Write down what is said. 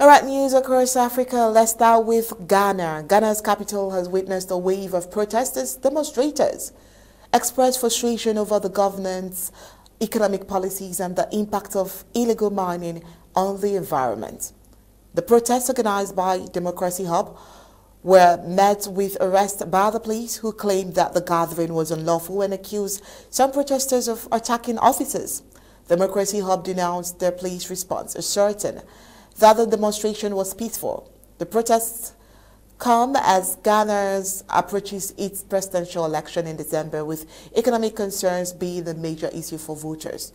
All right, news across Africa. Let's start with Ghana. Ghana's capital has witnessed a wave of protesters, demonstrators, express frustration over the government's economic policies and the impact of illegal mining on the environment. The protests organized by Democracy Hub were met with arrest by the police who claimed that the gathering was unlawful and accused some protesters of attacking officers. Democracy Hub denounced their police response, asserting the demonstration was peaceful. The protests come as Ghana approaches its presidential election in December with economic concerns being the major issue for voters.